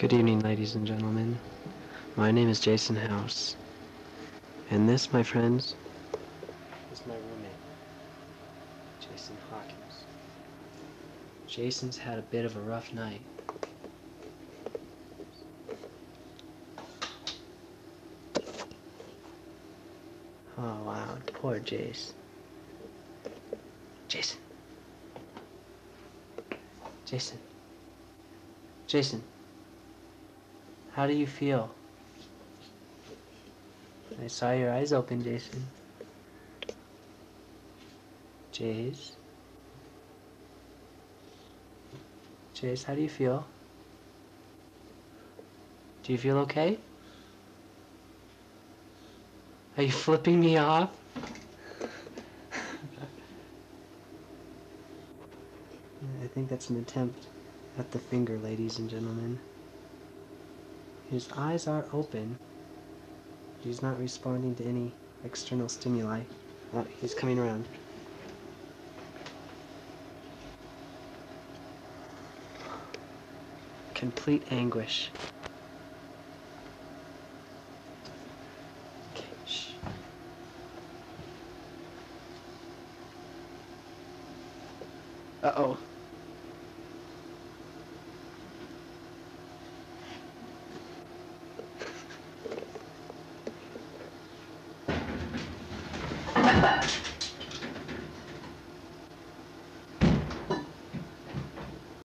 Good evening, ladies and gentlemen. My name is Jason House. And this, my friends, is my roommate, Jason Hawkins. Jason's had a bit of a rough night. Oh, wow. Poor Jace. Jason. Jason. Jason. How do you feel? I saw your eyes open, Jason. Jace? Jace, how do you feel? Do you feel okay? Are you flipping me off? I think that's an attempt at the finger, ladies and gentlemen. His eyes are open. He's not responding to any external stimuli. Oh, he's coming around. Complete anguish. Okay, Uh-oh.